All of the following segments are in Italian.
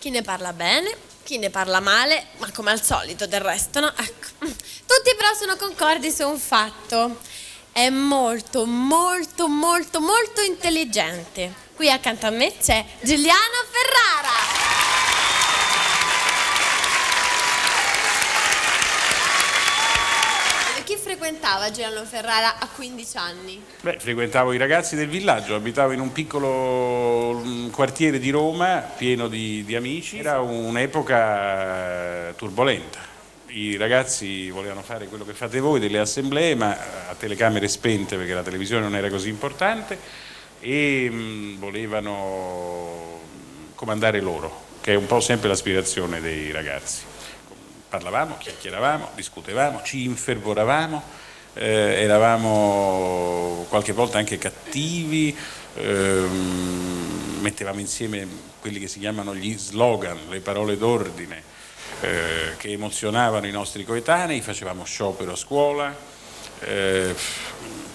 chi ne parla bene, chi ne parla male, ma come al solito del resto, no? Ecco. Tutti però sono concordi su un fatto. È molto, molto, molto, molto intelligente. Qui accanto a me c'è Giuliano Ferrara. Chi frequentava Giuliano Ferrara a 15 anni? Beh, frequentavo i ragazzi del villaggio, abitavo in un piccolo mm, quartiere di Roma pieno di, di amici. Era un'epoca eh, turbolenta. I ragazzi volevano fare quello che fate voi, delle assemblee, ma a telecamere spente perché la televisione non era così importante e mh, volevano comandare loro, che è un po' sempre l'aspirazione dei ragazzi parlavamo, chiacchieravamo, discutevamo, ci infervoravamo, eh, eravamo qualche volta anche cattivi, ehm, mettevamo insieme quelli che si chiamano gli slogan, le parole d'ordine eh, che emozionavano i nostri coetanei, facevamo sciopero a scuola, eh,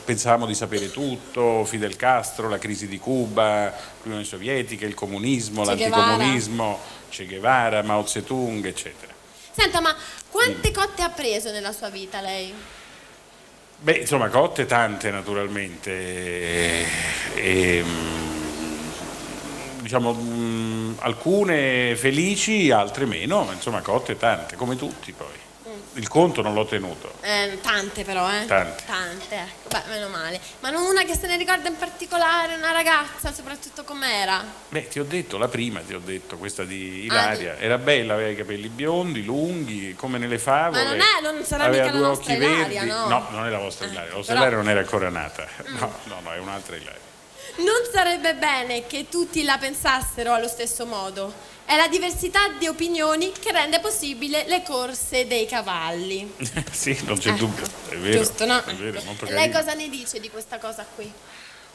pensavamo di sapere tutto, Fidel Castro, la crisi di Cuba, l'Unione Sovietica, il comunismo, Che l'anticomunismo, Che Guevara, Mao Zedong, eccetera. Senta, ma quante cotte ha preso nella sua vita lei? Beh, insomma, cotte tante naturalmente, e, e, diciamo mm, alcune felici, altre meno, ma insomma cotte tante, come tutti poi. Il conto non l'ho tenuto. Eh, tante però, eh? Tante. Tante, ecco, beh, meno male. Ma non una che se ne ricorda in particolare, una ragazza, soprattutto com'era? Beh, ti ho detto, la prima ti ho detto, questa di Ilaria, era bella, aveva i capelli biondi, lunghi, come nelle favole. Ma non è- non sarà aveva mica la due nostra occhi Ilaria, verdi. no? No, non è la vostra Ilaria, la vostra però- Mm. Ilaria non era ancora nata. No, no, no, è un'altra Ilaria. Non sarebbe bene che tutti la pensassero allo stesso modo. È la diversità di opinioni che rende possibile le corse dei cavalli. sì, non c'è Ecco, dubbio, è vero. Giusto, no? È vero, è Lei cosa ne dice di questa cosa qui?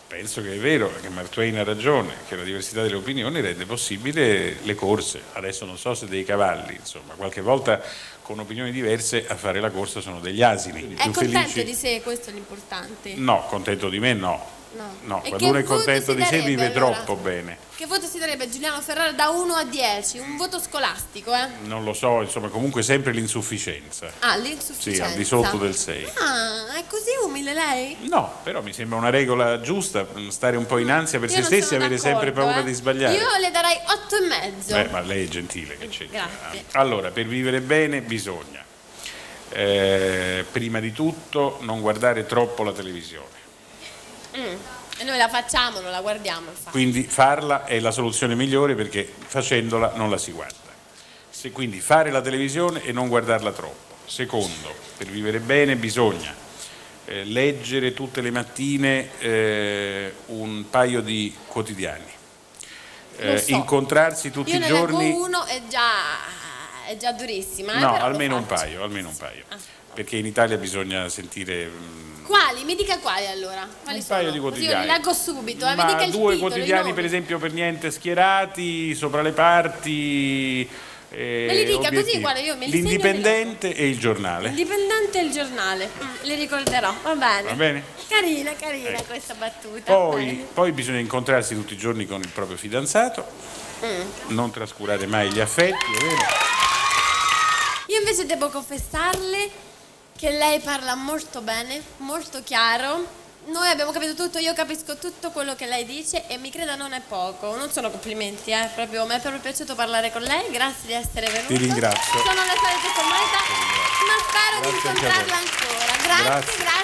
Penso che è vero, che Mark Twain ha ragione, che la diversità delle opinioni rende possibile le corse. Adesso non so se dei cavalli, insomma, qualche volta con opinioni diverse a fare la corsa sono degli asini. È contento felici- di sé, questo è l'importante. No, contento di me no. No. No, E quando che uno è contento di sé vive allora? troppo bene. Che voto si darebbe a Giuliano Ferrara da 1 a 10? Un voto scolastico, eh? Non lo so, insomma, comunque sempre l'insufficienza. Ah, Sì, l'insufficienza. al di sotto del 6. Ah, è così umile lei? No, però mi sembra una regola giusta, mh, stare un po' in ansia per Io se stessi e avere sempre paura eh. di sbagliare. Io le darei 8 e mezzo. Beh, ma lei è gentile, che c'è. Grazie. Allora, per vivere bene bisogna, eh, prima di tutto, non guardare troppo la televisione. Mm. E noi la facciamo, non la guardiamo, infatti. Quindi farla è la soluzione migliore perché facendola non la si guarda. Se quindi fare la televisione e non guardarla troppo. Secondo, per vivere bene bisogna eh, leggere tutte le mattine eh, un paio di quotidiani. Eh, so. incontrarsi tutti Io i ne giorni. leggo uno è già, è già durissima. eh, No, almeno un paio, almeno un paio. Ah. Perché in Italia bisogna sentire mm, Quali? Mi dica quali allora? Quali un sono? paio di Così quotidiani. Io li leggo subito, eh, Ma due titolo, quotidiani per esempio per niente schierati, sopra le parti. eh, Me li dica, così, obiettivi. guarda, io me li e L'indipendente e il giornale. Indipendente e il giornale, Mm, li ricorderò, va bene. Va bene? Carina, carina Ecco. questa battuta. Poi, poi bisogna incontrarsi tutti i giorni con il proprio fidanzato, Mm. non trascurare mai gli affetti, è vero? Invece devo confessarle che lei parla molto bene, molto chiaro. Noi abbiamo capito tutto, io capisco tutto quello che lei dice e mi creda non è poco. Non sono complimenti, eh, proprio mi è proprio piaciuto parlare con lei, grazie di essere venuto. Ti ringrazio. Sono le solite formalità, ma spero di Grazie voi. incontrarla ancora. Grazie, Grazie. grazie.